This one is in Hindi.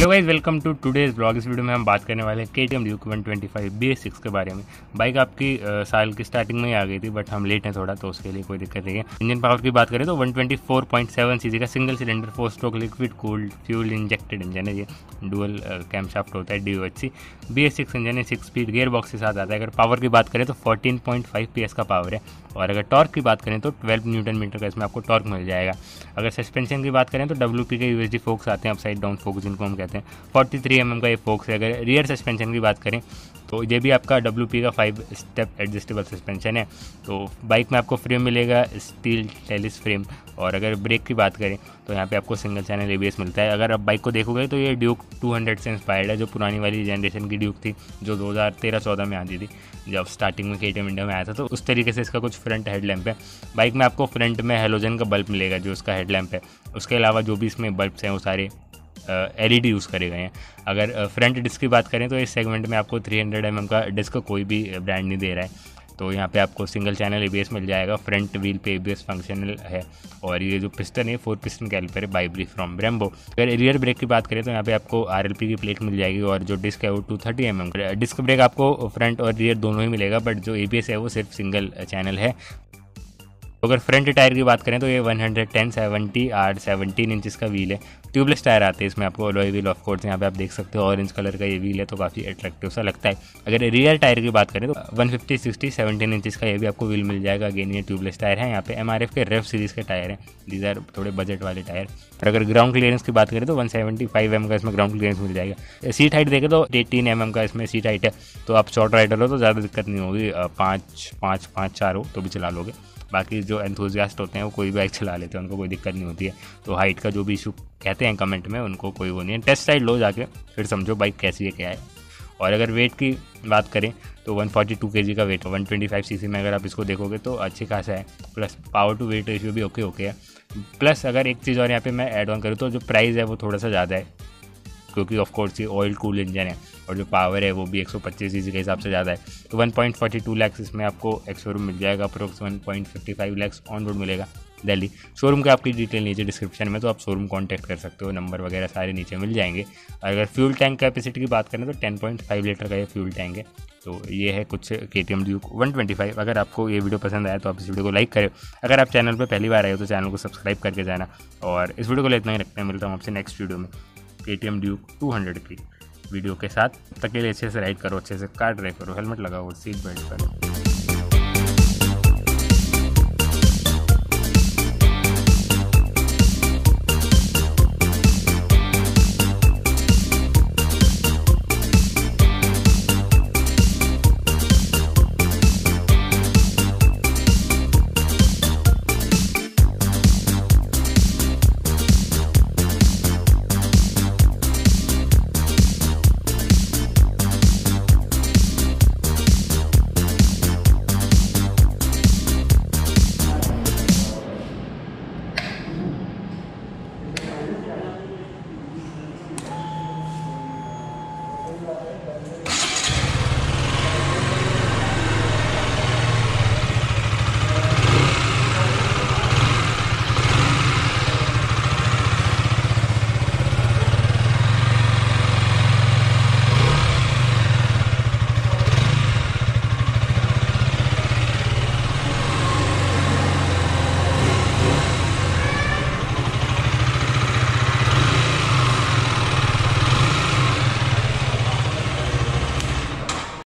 Hello guys welcome to today's blog इस वीडियो में हम बात करने वाले हैं K T M Duke one twenty five B S six के बारे में। बाइक आपकी आ, साल की स्टार्टिंग में ही आ गई थी बट हम लेट हैं थोड़ा तो उसके लिए कोई दिक्कत नहीं है। इंजन पावर की बात करें तो one twenty four point seven C का single cylinder four stroke liquid cooled fuel injected engine है ये। डुअल कैम शाफ्ट होता है D O H C six engine है सिक्स स्पीड गेयर बॉक्स के साथ आता है। अगर पावर की बात करें तो fourteen point five P S का पावर है। और अगर टॉर्क की बात करें तो ट्वेल्व न्यूटन मीटर का इसमें आपको टॉर्क मिल जाएगा। अगर सस्पेंशन की बात करें तो डब्ल्यू पी के यू एस डी फोक्स आते हैं अपसाइड डाउन फोक्स जिनको हम कहते हैं। फोर्टी थ्री एम का ये फोक्स है। अगर रियर सस्पेंशन की बात करें तो ये भी आपका पी का फाइव स्टेप एडजस्टेबल सस्पेंशन है। तो बाइक में आपको फ्रेम मिलेगा स्टील टेलिस फ्रेम और अगर ब्रेक की बात करें तो यहाँ पे आपको सिंगल चैनल एबीएस मिलता है। अगर आप बाइक को देखोगे तो ये ड्यूक 200 से इंस्पायर्ड है, जो पुरानी वाली जनरेशन की ड्यूक थी, जो 2013-14 में आती थी, जब स्टार्टिंग में के टी इंडिया में आया था। तो उस तरीके से इसका कुछ फ्रंट हेडलैम्प है। बाइक में आपको फ्रंट में हेलोजन का बल्ब मिलेगा, जो उसका हेडलैम्प है। उसके अलावा जो भी इसमें बल्ब्स हैं, वो सारे एल ई यूज़ करे गए हैं। अगर फ्रंट डिस्क की बात करें तो इस सेगमेंट में आपको 300 हंड्रेड mm का डिस्क कोई भी ब्रांड नहीं दे रहा है। तो यहाँ पे आपको सिंगल चैनल एबीएस मिल जाएगा फ्रंट व्हील पे एबीएस फंक्शनल है। और ये जो पिस्टन है फोर पिस्टन कैलिपर है बाइब्री फ्रॉम ब्रेम्बो अगर रियर ब्रेक की बात करें तो यहाँ पे आपको आरएलपी की प्लेट मिल जाएगी और जो डिस्क है वो two thirty M disc brake आपको फ्रंट और रियर दोनों ही मिलेगा बट जो एबीएस है वो सिर्फ़ सिंगल चैनल है। तो अगर फ्रंट टायर की बात करें तो ये 110 70 आर 17 इंचज़ का व्हील है। ट्यूबलेस टायर आते हैं इसमें आपको अलॉय व्हील ऑफ़ कोर्स यहाँ पे आप देख सकते हो ऑरेंज कलर का ये व्हील है तो काफ़ी अट्रैक्टिव सा लगता है। अगर रियल टायर की बात करें तो 150 60 17 इंचज़ का ये भी आपको व्हील मिल जाएगा। अगेन ये ट्यूबलेस टायर है, यहाँ पे एमआरएफ के रेफ सीरीज़ के टायर हैं। दीज आर थोड़े बजट वाले टायर और अगर ग्राउंड क्लियरेंस की बात करें तो वन सेवेंटी का इसमें ग्राउंड क्लियरेंस मिल जाएगा। सीट हाइट देखें तो एटीन एम का इसमें सीट हाइट है। तो आप शॉर्ट राइडर हो तो ज़्यादा दिक्कत नहीं होगी। पाँच पाँच पाँच, चार हो तो भी चला लोगे। बाकी जो एंथोजियास्ट होते हैं वो कोई भी बाइक चला लेते हैं, उनको कोई दिक्कत नहीं होती है। तो हाइट का जो भी इशू कहते हैं कमेंट में, उनको कोई वो नहीं है। टेस्ट साइड लो जाके, फिर समझो बाइक कैसी है, क्या है। और अगर वेट की बात करें तो 142 केजी का वेट 125 सीसी में अगर आप इसको देखोगे तो अच्छी खासा है। Plus power to weight ratio भी ओके ओके है। प्लस अगर एक चीज़ और यहाँ पे मैं ऐड ऑन करूँ तो जो प्राइस है, वो थोड़ा सा ज़्यादा है। क्योंकि ऑफ़ कोर्स ये ऑयल कूल इंजन है, और जो पावर है, वो भी 125 सौ के हिसाब से ज़्यादा है। तो 1.42 लैक्स इसमें आपको एक्स मिल जाएगा अप्रोक्स 1.55 लैक्स ऑन रोड मिलेगा। दिल्ली। शोरूम की आपकी डिटेल नीचे डिस्क्रिप्शन में तो आप शोरूम कॉन्टैक्ट कर सकते हो, नंबर वगैरह सारे नीचे मिल जाएँगे। और अगर फ्यूल टैंक कैपेसिटी की बात करें तो 10.5 लीटर का ये फ्यूल टैंक है। तो ये है कुछ K T M Duke one twenty five. अगर आपको ये वीडियो पसंद आया तो आप इस वीडियो को लाइक करें। अगर आप चैनल पर पहली बार आए हो तो चैनल को सब्सक्राइब करके जाना। और इस वीडियो को इतना ही रखते हैं। मिलता हूँ आपसे नेक्स्ट वीडियो में। K T M Duke two hundred की वीडियो के साथ। तक के लिए अच्छे से राइड करो, अच्छे से कार ड्राइव करो हेलमेट लगाओ सीट बेल्ट करो